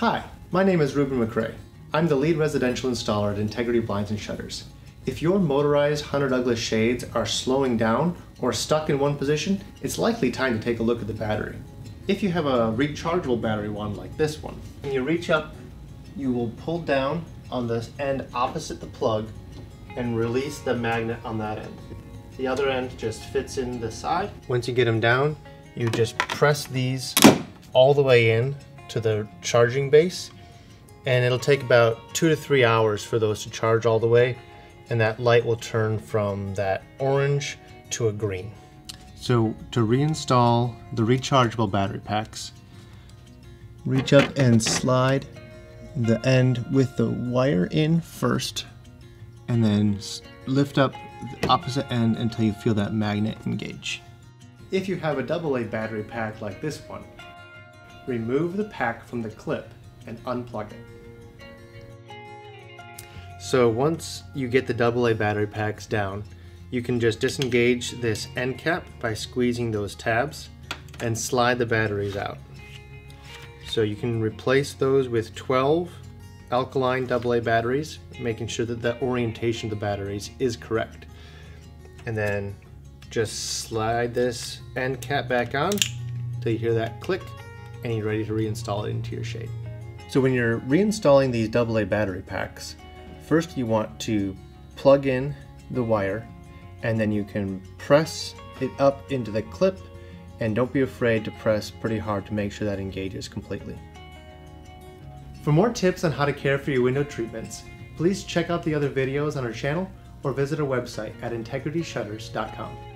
Hi, my name is Reuben McRae. I'm the lead residential installer at Integrity Blinds and Shutters. If your motorized Hunter Douglas shades are slowing down or stuck in one position, it's likely time to take a look at the battery. If you have a rechargeable battery one like this one, when you reach up, you will pull down on the end opposite the plug and release the magnet on that end. The other end just fits in the side. Once you get them down, you just press these all the way in to the charging base and it'll take about two to three hours for those to charge all the way and that light will turn from that orange to a green. So to reinstall the rechargeable battery packs, reach up and slide the end with the wire in first and then lift up the opposite end until you feel that magnet engage. If you have a AA battery pack like this one, remove the pack from the clip and unplug it. So once you get the AA battery packs down, you can just disengage this end cap by squeezing those tabs and slide the batteries out. So you can replace those with 12 alkaline AA batteries, making sure that the orientation of the batteries is correct. And then just slide this end cap back on till you hear that click and you're ready to reinstall it into your shade. So when you're reinstalling these AA battery packs, first you want to plug in the wire and then you can press it up into the clip and don't be afraid to press pretty hard to make sure that engages completely. For more tips on how to care for your window treatments, please check out the other videos on our channel or visit our website at integrityshutters.com.